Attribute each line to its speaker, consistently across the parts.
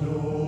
Speaker 1: no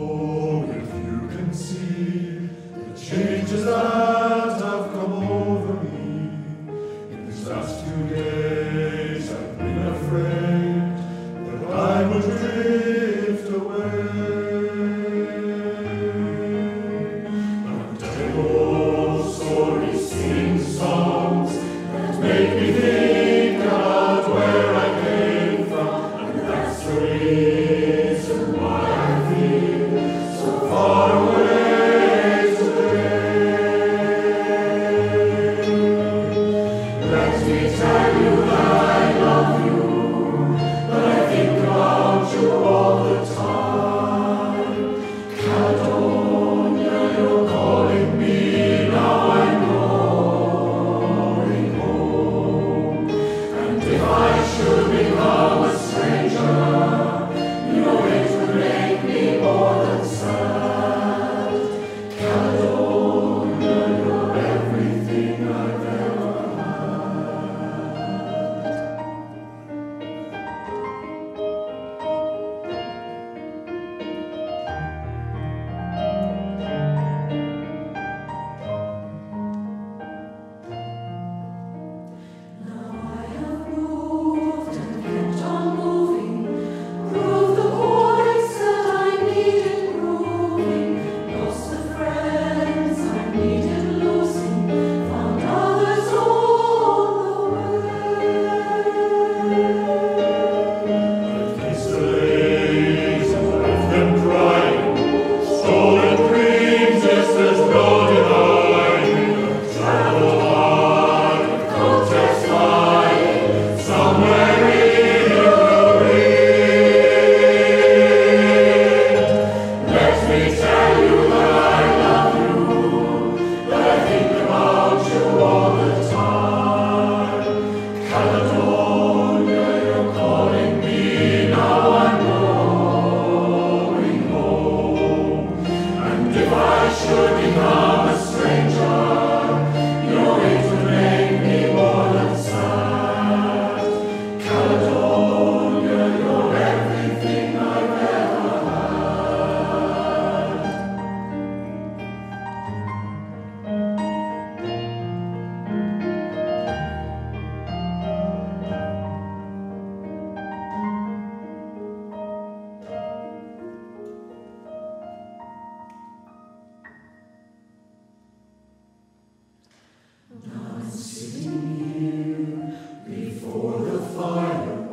Speaker 1: the fire,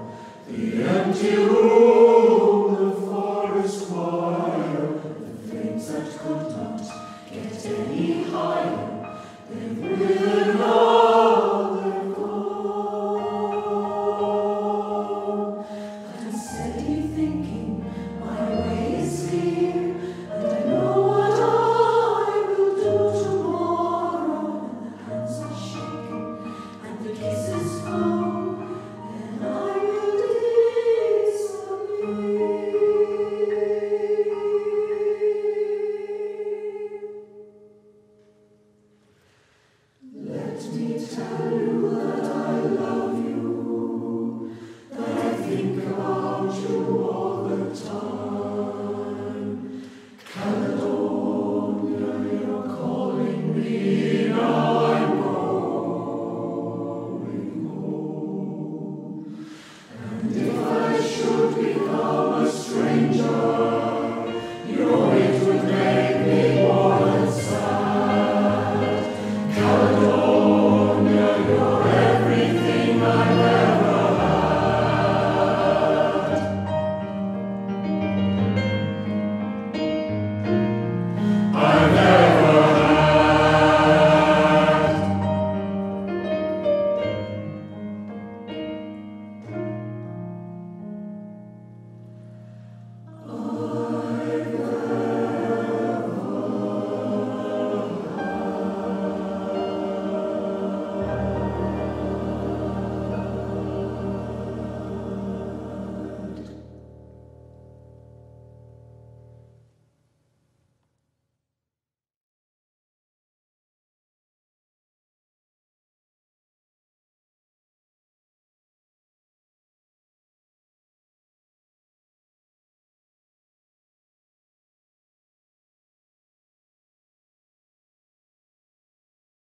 Speaker 1: the empty room, the forest choir,